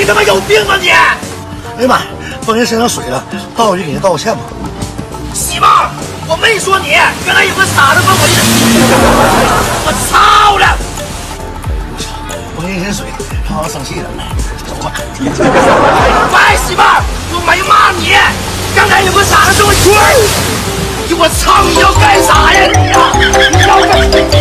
你他妈有病吧你！哎呀妈，放人身上水了，道去给人道个歉吧。媳妇儿，我没说你，原来有个傻子放我一，我操了！放人身水，他好像生气了，走吧。喂，媳妇儿，我没骂你，刚才有个傻子这么吹，我操，你要干啥呀你呀？你要干？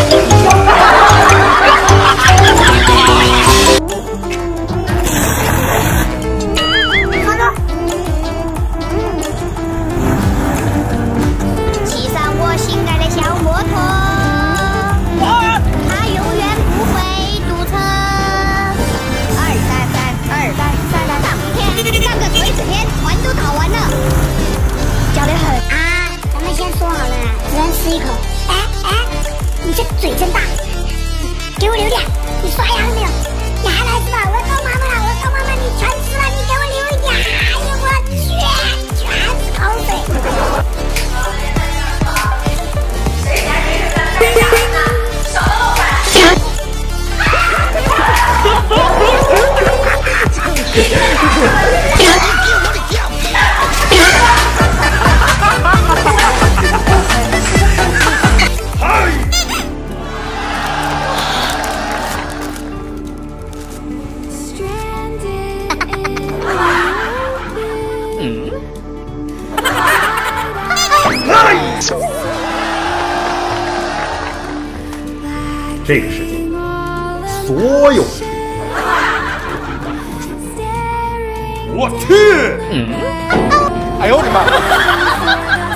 上个锤子天，团都打完了，叫得很啊！咱们先说好了，只能吃一口。这个世界，所有的我去，哎呦我的妈！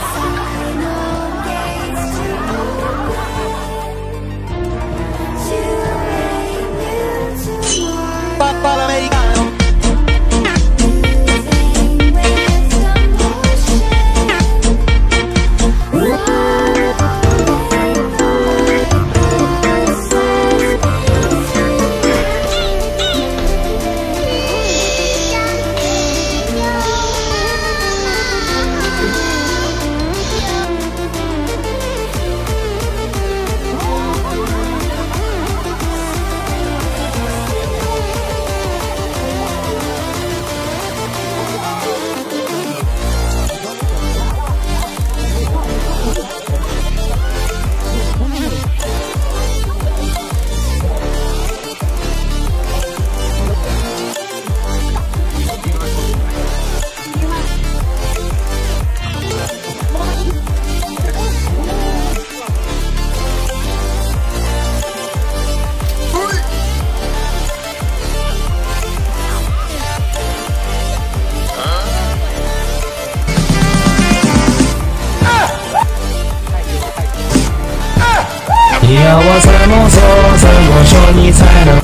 要我怎么做，怎么说你才能？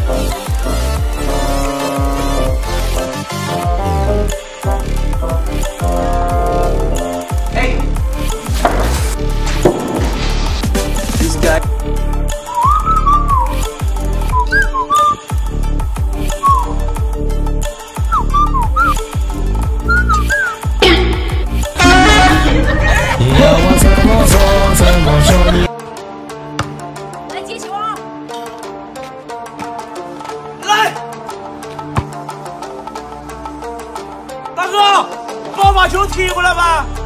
把球踢过来吧。